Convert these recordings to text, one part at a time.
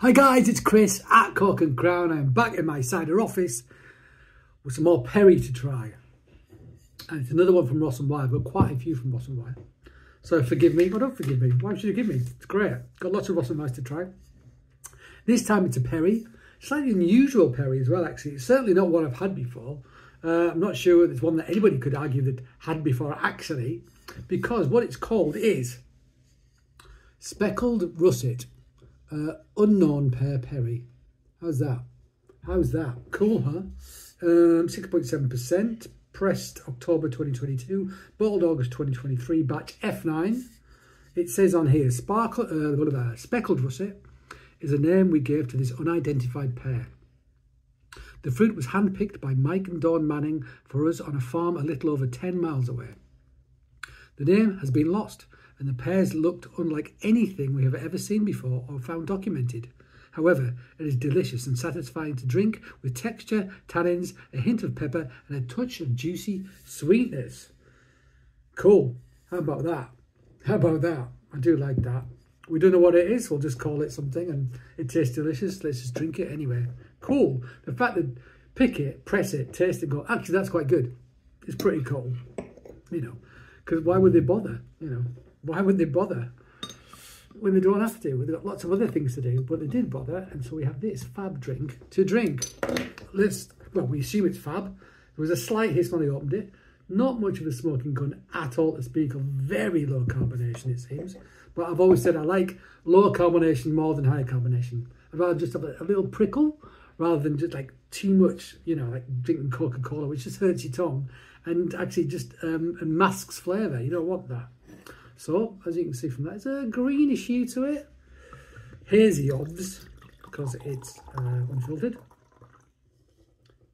Hi guys, it's Chris at Cork and Crown. I'm back in my cider office with some more Perry to try. And it's another one from Ross-on-Wye. I've quite a few from Ross-on-Wye. So forgive me, or don't forgive me. Why should you give me? It's great. Got lots of Ross-on-Wye to try. This time it's a Perry. Slightly unusual Perry as well, actually. It's certainly not one I've had before. Uh, I'm not sure it's one that anybody could argue that had before, actually, because what it's called is Speckled Russet. Uh, unknown pear Perry. How's that? How's that? Cool, huh? Um, 6.7%, pressed October 2022, bottled August 2023, batch F9. It says on here, sparkle, uh, about speckled russet is a name we gave to this unidentified pear. The fruit was handpicked by Mike and Dawn Manning for us on a farm a little over 10 miles away. The name has been lost, and the pears looked unlike anything we have ever seen before or found documented. However, it is delicious and satisfying to drink with texture, tannins, a hint of pepper, and a touch of juicy sweetness. Cool. How about that? How about that? I do like that. We don't know what it is. We'll just call it something and it tastes delicious. Let's just drink it anyway. Cool. The fact that pick it, press it, taste it, go, actually, that's quite good. It's pretty cool. You know, because why would they bother? You know, why would they bother when they don't have to? They've got lots of other things to do, but they did bother, and so we have this fab drink to drink. Let's, well, we assume it's fab. There was a slight hiss when I opened it. Not much of a smoking gun at all to speak of. Very low carbonation, it seems. But I've always said I like low carbonation more than high carbonation. I'd rather just have a, little prickle rather than just like too much, you know, like drinking Coca-Cola, which just hurts your tongue and actually just um, masks flavour. You don't want that. So, as you can see from that, it's a greenish hue to it. Hazy odds, because it's uh, unfiltered.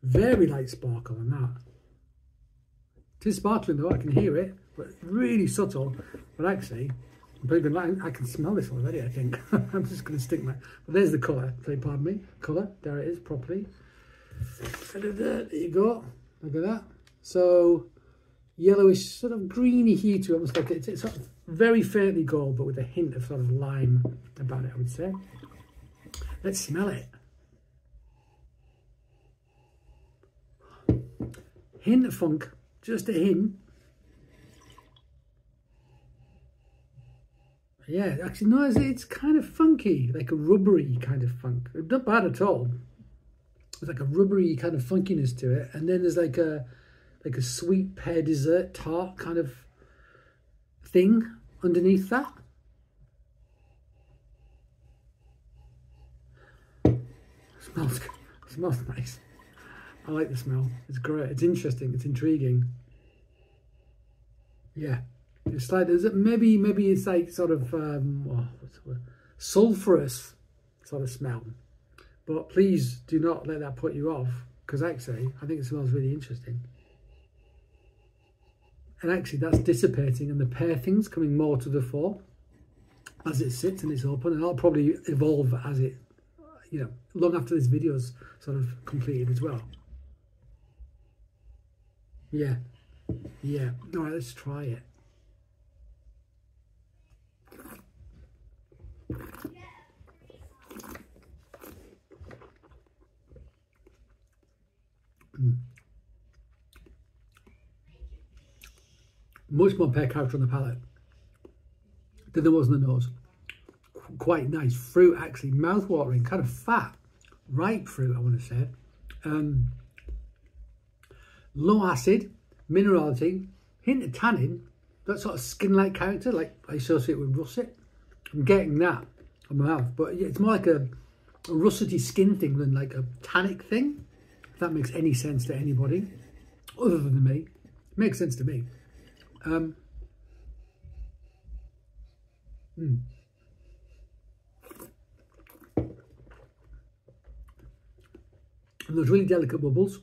Very light sparkle on that. It is sparkling though, I can hear it, but really subtle. But actually, I can smell this already, I think. I'm just going to stick my... But there's the colour, say pardon me. Colour, there it is properly. There you go. Look at that. So, yellowish, sort of greeny hue to it, almost like it's, it's sort of very faintly gold, but with a hint of sort of lime about it, I would say. Let's smell it. Hint of funk, just a hint. Yeah, actually, no, it's, it's kind of funky, like a rubbery kind of funk. Not bad at all. It's like a rubbery kind of funkiness to it. And then there's like a like a sweet pear dessert tart kind of thing underneath that. smells good. Smells nice. I like the smell. It's great. It's interesting. It's intriguing. Yeah. It's like there's maybe maybe it's like sort of um, oh, sulfurous sort of smell. But please do not let that put you off because actually I think it smells really interesting. And actually that's dissipating and the pear things coming more to the fore as it sits and it's open and that'll probably evolve as it, you know, long after this video's sort of completed as well. Yeah, yeah. All right, let's try it. Mm. Much more pear character on the palate than there was in the nose. Quite nice. Fruit, actually, mouth-watering, kind of fat. Ripe fruit, I want to say. Um, low acid, minerality, hint of tannin, that sort of skin-like character, like I associate with russet. I'm getting that on my mouth, but it's more like a, a russety skin thing than like a tannic thing. If that makes any sense to anybody other than me. It makes sense to me. Um, mm. And those really delicate bubbles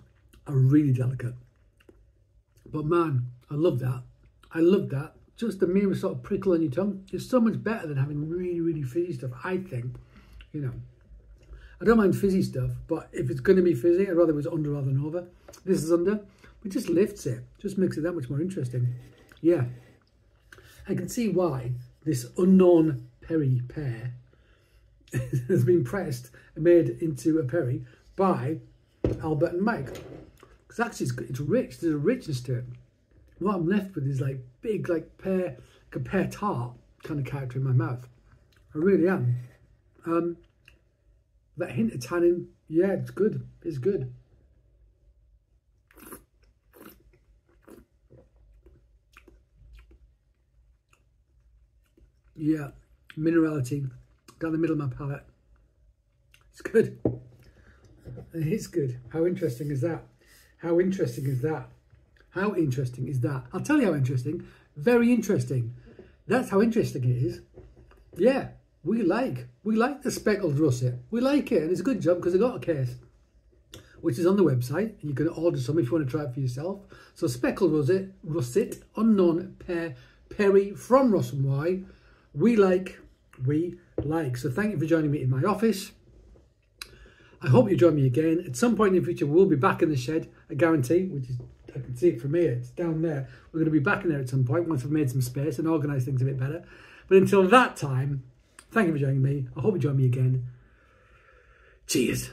are really delicate. But man, I love that. I love that. Just the mere sort of prickle on your tongue is so much better than having really, really fizzy stuff, I think. You know, I don't mind fizzy stuff, but if it's going to be fizzy, I'd rather it was under rather than over. This is under. It just lifts it. Just makes it that much more interesting. Yeah. I can see why this unknown Perry pear has been pressed and made into a perry by Albert and Mike. Because actually it's, it's rich, there's a richness to it. What I'm left with is like big, like pear, like a pear tart kind of character in my mouth. I really am. Um, that hint of tannin, yeah, it's good. It's good. Yeah, minerality down the middle of my palate. It's good. It's good. How interesting is that? How interesting is that? How interesting is that? I'll tell you how interesting. Very interesting. That's how interesting it is. Yeah, we like we like the speckled russet. We like it, and it's a good job because I got a case, which is on the website. and You can order some if you want to try it for yourself. So speckled russet, russet, unknown pear, perry from Ross-on-Wye. We like, we like. So thank you for joining me in my office. I hope you join me again. At some point in the future, we'll be back in the shed, I guarantee, which is, I can see it from here, it's down there. We're going to be back in there at some point once I've made some space and organised things a bit better. But until that time, thank you for joining me. I hope you join me again. Cheers.